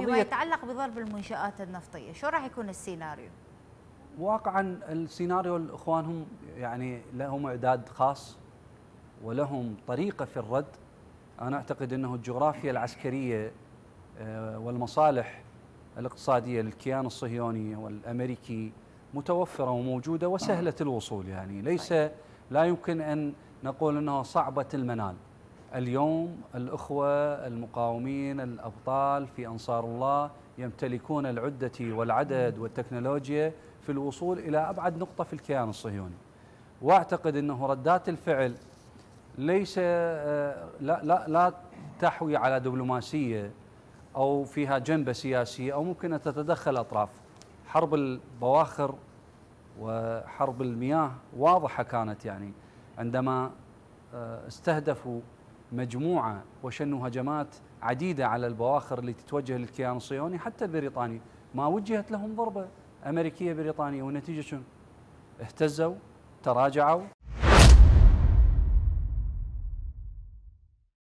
فيما يتعلق بضرب المنشآت النفطية. شو راح يكون السيناريو؟ واقعا السيناريو الإخوان هم يعني لهم إعداد خاص ولهم طريقة في الرد. أنا أعتقد إنه الجغرافيا العسكرية آه، والمصالح الاقتصادية للكيان الصهيوني والأمريكي متوفرة وموجودة وسهلة الوصول يعني. ليس لا يمكن أن نقول إنها صعبة المنال. اليوم الأخوة المقاومين الأبطال في أنصار الله يمتلكون العدة والعدد والتكنولوجيا في الوصول إلى أبعد نقطة في الكيان الصهيوني. واعتقد إنه ردات الفعل ليس آه، لا لا لا تحوي على دبلوماسية أو فيها جنبه سياسيه أو ممكن أن تتدخل أطراف. حرب البواخر وحرب المياه واضحة كانت يعني عندما آه، استهدفوا مجموعة وشنوا هجمات عديدة على البواخر اللي تتوجه للكيان الصهيوني حتى البريطاني ما وجهت لهم ضربة أمريكية بريطانية والنتيجه شنو؟ اهتزوا تراجعوا